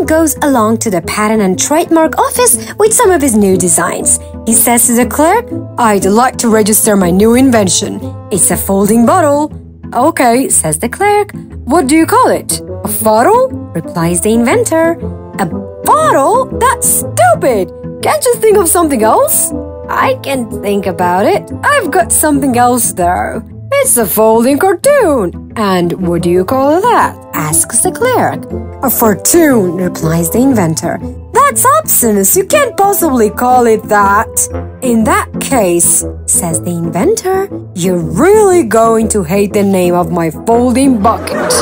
Goes along to the Patent and Trademark Office with some of his new designs. He says to the clerk, I'd like to register my new invention. It's a folding bottle. Okay, says the clerk. What do you call it? A bottle? replies the inventor. A bottle? That's stupid! Can't you think of something else? I can think about it. I've got something else though. It's a folding cartoon. And what do you call that? asks the clerk. A cartoon, replies the inventor. That's obscene. You can't possibly call it that. In that case, says the inventor, you're really going to hate the name of my folding bucket.